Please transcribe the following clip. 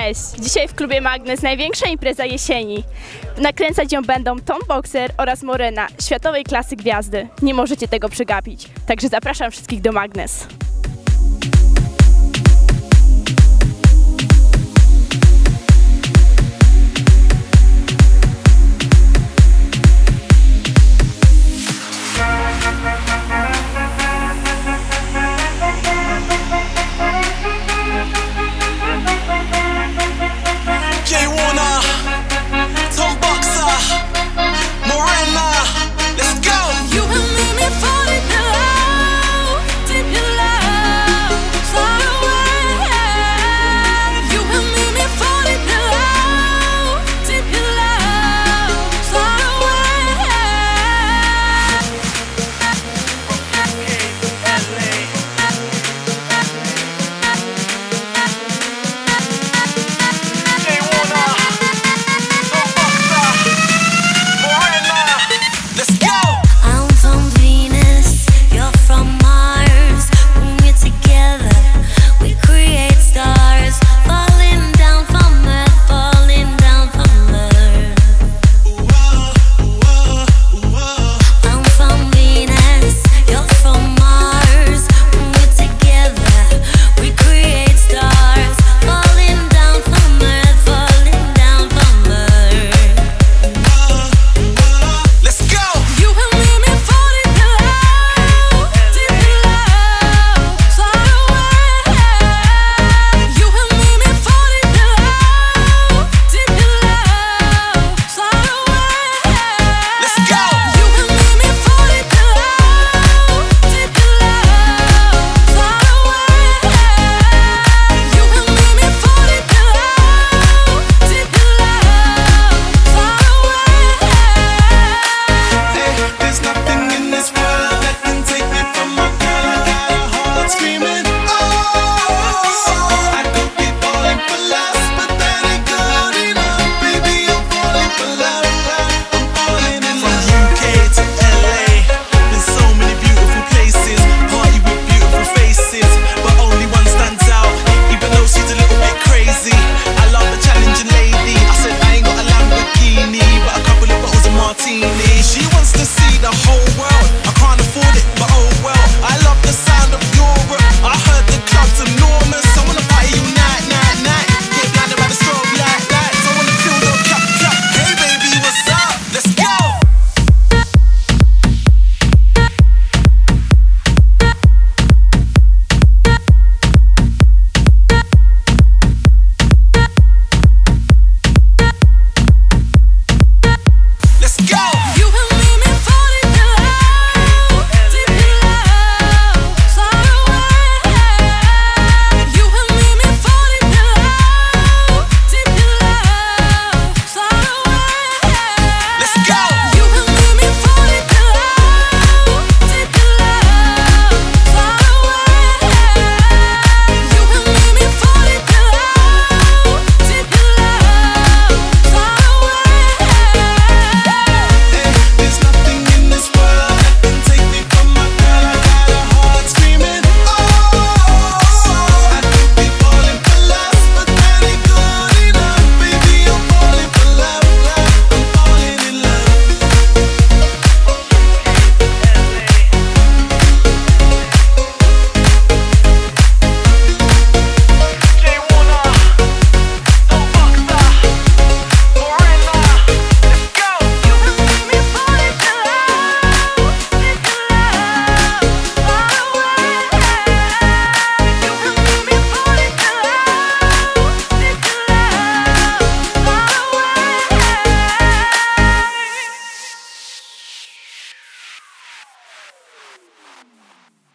Cześć! Dzisiaj w klubie Magnes największa impreza jesieni. Nakręcać ją będą Tom Boxer oraz Morena, światowej klasy gwiazdy. Nie możecie tego przegapić, także zapraszam wszystkich do Magnes.